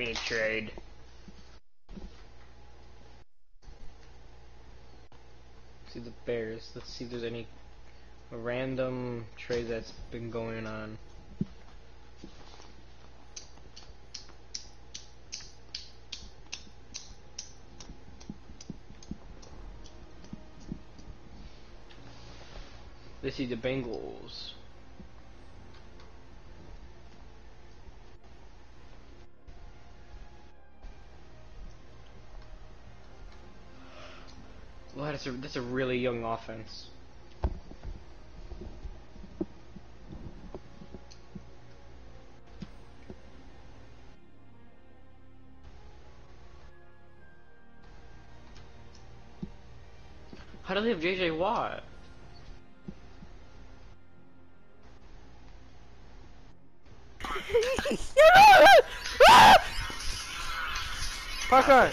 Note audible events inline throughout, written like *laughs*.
me trade. See the Bears. Let's see if there's any random trade that's been going on. Let's see the Bengals. Well, that's a that's a really young offense. How do they have JJ Watt? *laughs* Parker!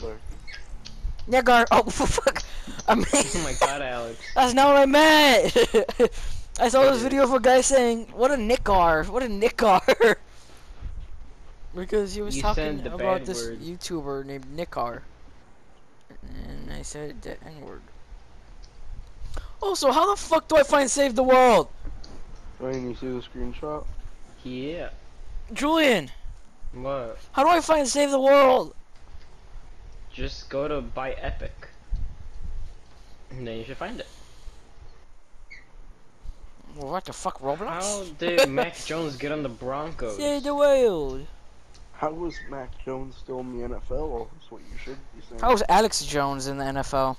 Number. Nigger! *laughs* Oh, *laughs* fuck! I mean, Oh my god, Alex. *laughs* that's not what I meant! I saw this video of a guy saying, what a nickar, what a nickar! because he was You talking about this word. YouTuber named Nickar. And I said the N-word. Also, how the fuck do I find Save the World? Wayne, you see the screenshot? Yeah. Julian, What? how do I find Save the World? Just go to buy Epic. And then you should find it. Well, what the fuck, Roblox? How did *laughs* Mac Jones get on the Broncos? Save the World. How was Mac Jones still in the NFL? That's what you should be saying. How was Alex Jones in the NFL?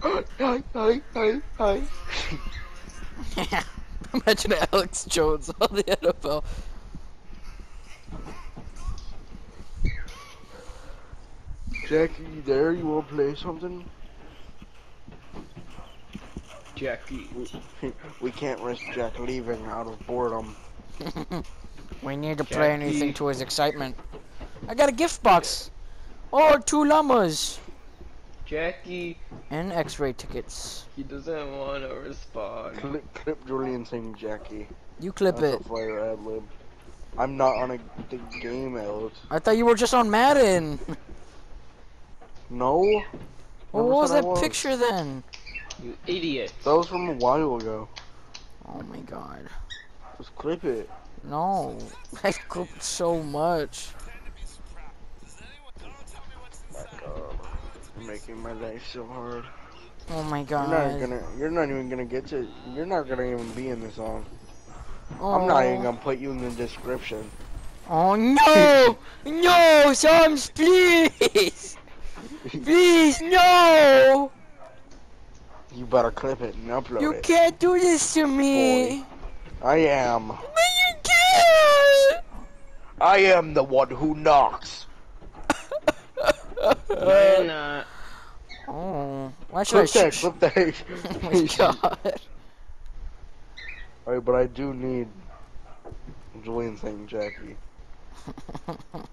hi, hi, hi, hi. Imagine Alex Jones on the NFL. Jackie, there? You wanna play something? Jackie. We, *laughs* we can't risk Jack leaving out of boredom. *laughs* we need to play anything to his excitement. I got a gift box. Or two llamas. Jackie, And x-ray tickets. he doesn't want to respond. Clip, clip Julian saying Jackie. You clip That's it. a fire ad lib. I'm not on a the game, Alex. I thought you were just on Madden. *laughs* No? Well, what was said I that picture then? You idiot. That was from a while ago. Oh my god. Just clip it. No. *laughs* I clipped so much. My God. You're making my life so hard. Oh my You're god. not gonna. You're not even gonna get to. You're not gonna even be in the song. oh. I'm not even oh. gonna put you in the description. Oh no! *laughs* no! Psalms, please! Please, no! You better clip it and upload You it. You can't do this to me! I am. But you can't! I am the one who knocks. Why uh, not? Oh, why should Clip I that. sh- Clip that. *laughs* Oh my *laughs* god. Alright, but I do need Julian saying Jackie. *laughs*